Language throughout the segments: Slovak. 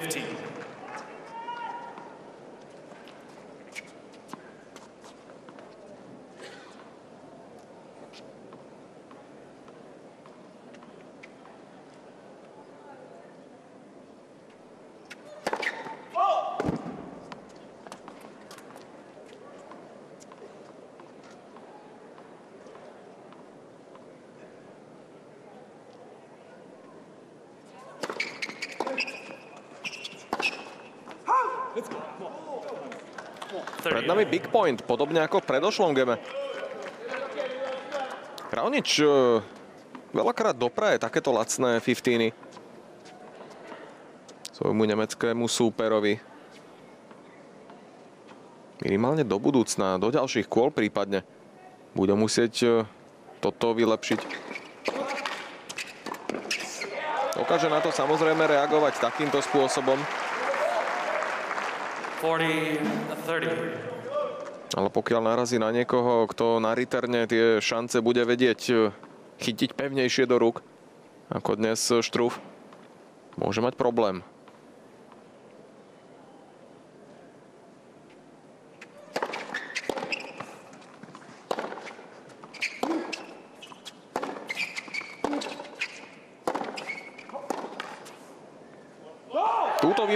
15. Pred nami big point, podobne ako v predošlom game. Raonič e, veľakrát dopraje takéto lacné 15 svojmu nemeckému súperovi. Minimálne do budúcna, do ďalších kôl prípadne. Bude musieť e, toto vylepšiť. Dokáže na to samozrejme reagovať takýmto spôsobom. 40, 30. Ale pokiaľ narazí na niekoho, kto na riterne tie šance bude vedieť e, chytiť pevnejšie do rúk, ako dnes Štruf, môže mať problém.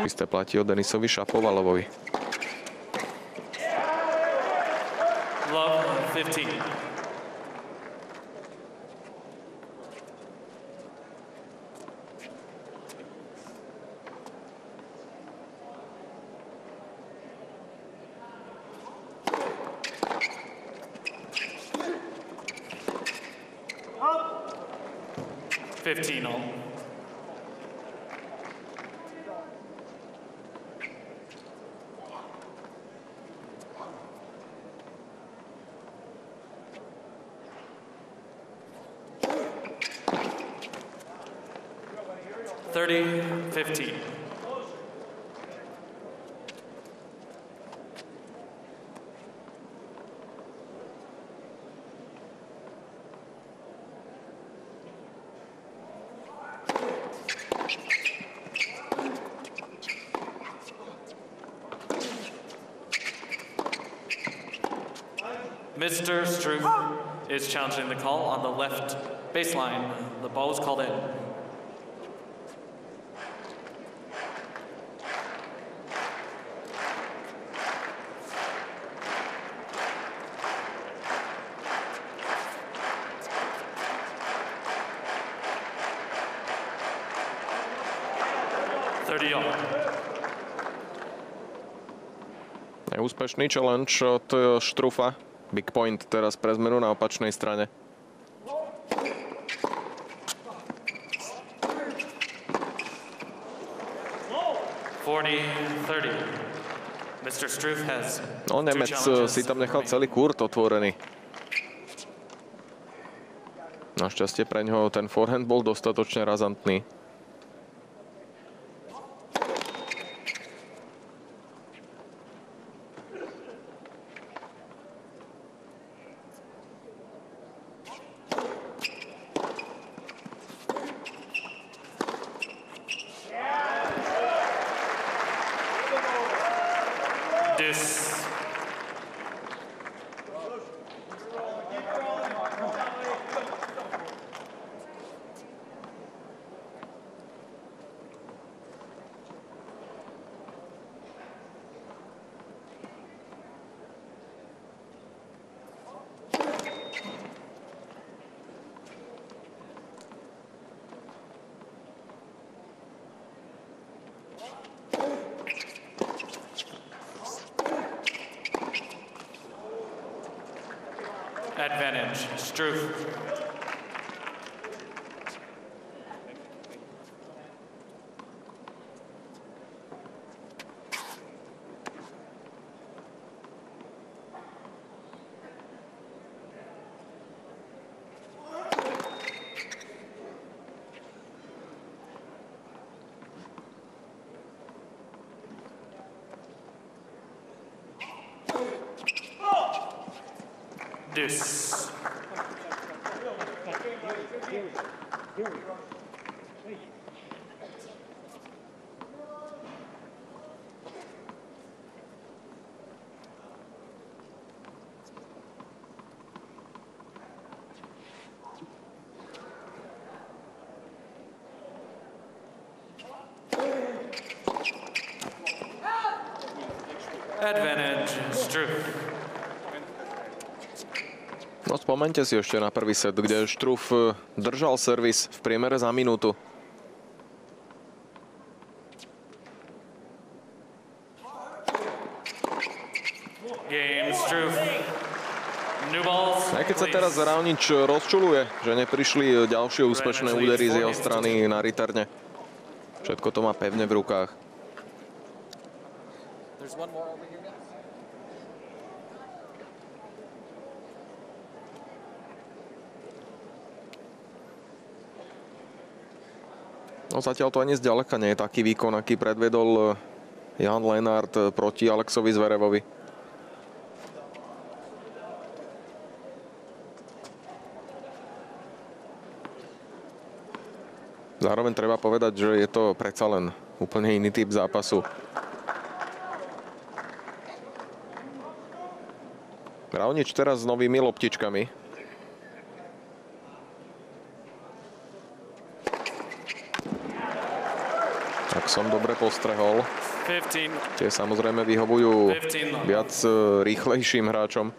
Isté platí o Denisovi Šapovalovovi. 15 all. Mr. Struve is challenging the call on the left baseline. The ball is called in. Neúspešný challenge od e, Štrufa. Big point teraz pre zmenu na opačnej strane. No, Nemec e, challenges si tam nechal celý kurt otvorený. Našťastie pre ňoho ten forehand bol dostatočne razantný. Struth. this. No spomente si ešte na prvý set, kde Štruf e, držal servis v priemere za minútu. Aj keď sa teraz Raonič rozčuluje, že neprišli ďalšie úspešné údery z jeho strany na riterne. Všetko to má pevne v rukách. There's one more over here, guys. No zatiaľ to ani zďaleka nie je taký výkon, aký predvedol eh, Jan Lenard eh, proti Alexovi Zverevovi. Zároveň treba povedať, že je to predsa len úplne iný typ zápasu. Raonič teraz s novými loptičkami. Ak som dobre postrehol, 15. tie samozrejme vyhovujú 15 love. viac e, rýchlejším hráčom,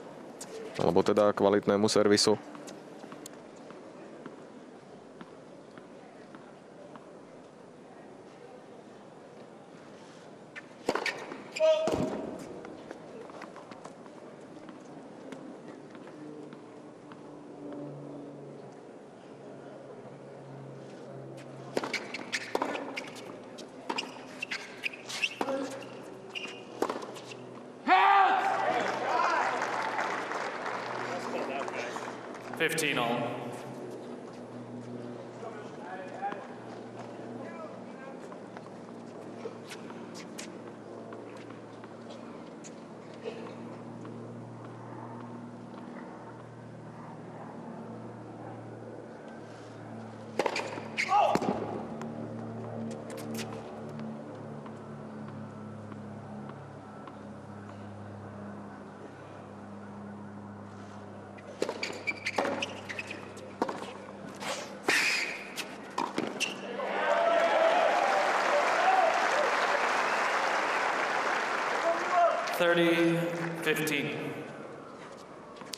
alebo teda kvalitnému servisu. 15 all.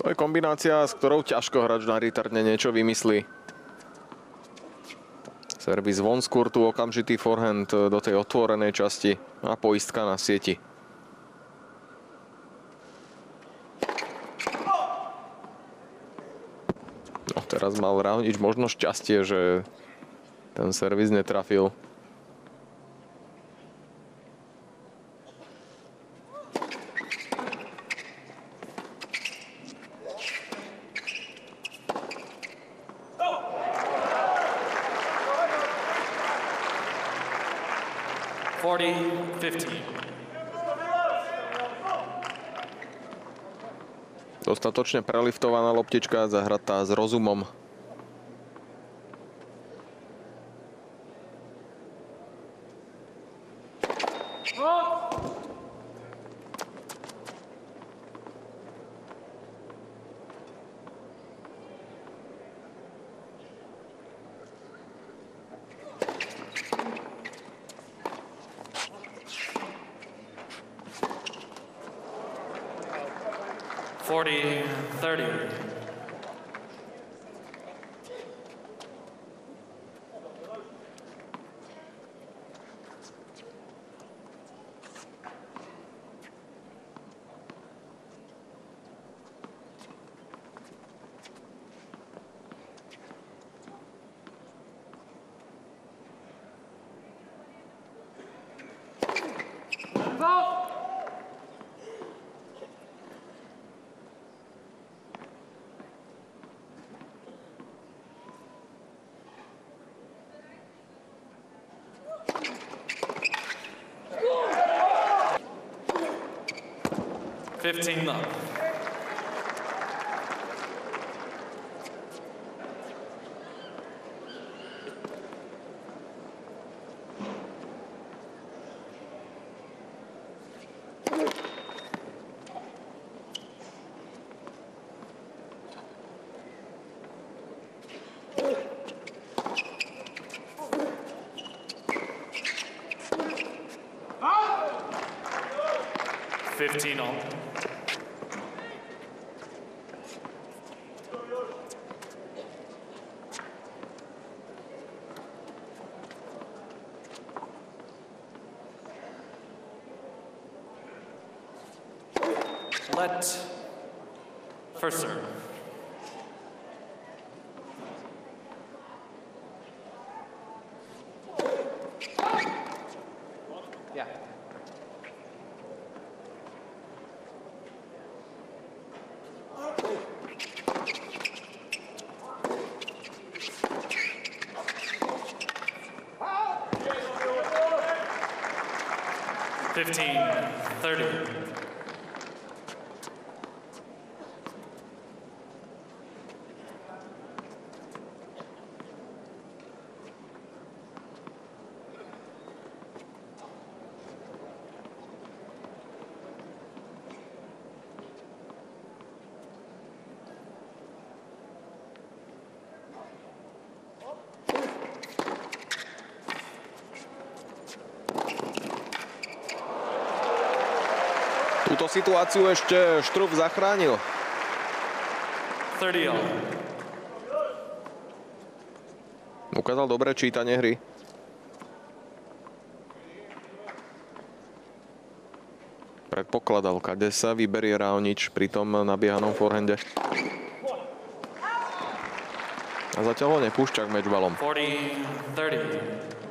To je kombinácia, s ktorou ťažko hráč na retardne niečo vymyslí. Servis von z kurtu, okamžitý forehand e, do tej otvorenej časti a poistka na sieti. No, teraz mal Raonič možno šťastie, že ten servis netrafil. Dostatočne preliftovaná loptička, zahratá s rozumom. 40, 30. 15 love. Fifteen on. Let first serve. Yeah. Fifteen, thirty. Túto situáciu ešte Štruf zachránil. 30 all. Ukázal dobré čítanie hry. Predpokladal, kade sa vyberie Raonič pri tom nabiehanom forehande. A zatiaľ ho nepúšťa k mečbalom. 40, 30.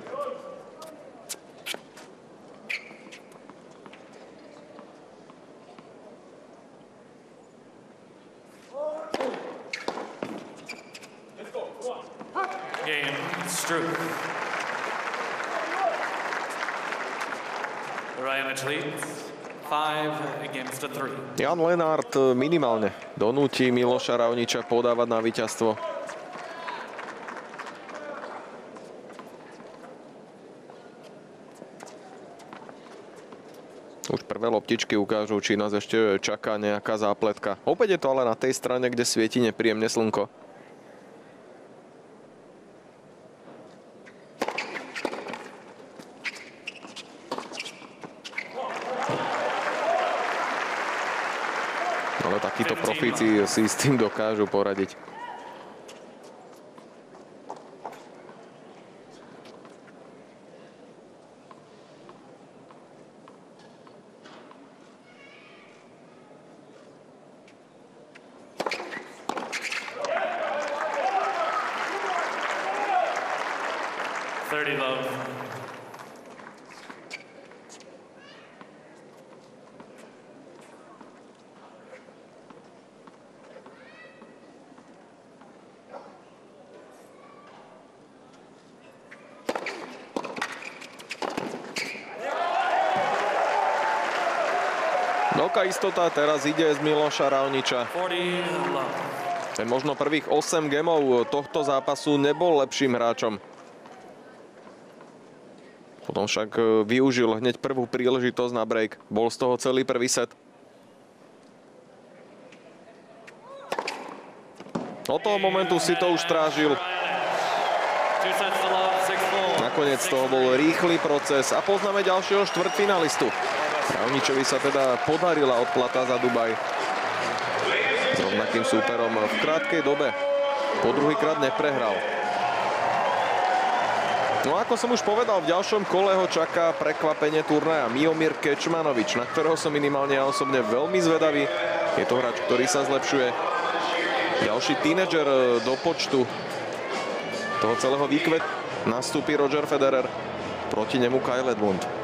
Jan Lenart minimálne donúti Miloša Raoniča podávať na víťazstvo. Už prvé loptičky ukážu, či nás ešte čaká nejaká zápletka. Opäť je to ale na tej strane, kde svieti nepríjemne slnko. Ale takíto profíci si s tým dokážu poradiť. Veľká istota teraz ide z Miloša Raoniča. 40 love. Ten možno prvých 8 gemov tohto zápasu nebol lepším hráčom. Potom však e, využil hneď prvú príležitosť na break. Bol z toho celý prvý set. Od toho momentu si to už strážil. Nakoniec toho bol rýchly proces a poznáme ďalšieho štvrtfinalistu. Raoničovi sa teda podarila odplata za Dubaj. S rovnakým súperom v krátkej dobe. Po druhýkrát neprehral. No ako som už povedal, v ďalšom kole ho čaká prekvapenie turnaja Miomir Kečmanovič, na ktorého som minimálne ja osobne veľmi zvedavý. Je to hráč, ktorý sa zlepšuje. Ďalší tínedžer e, do počtu toho celého výkvet nastúpi Roger Federer. Proti nemu Kyle Edmund.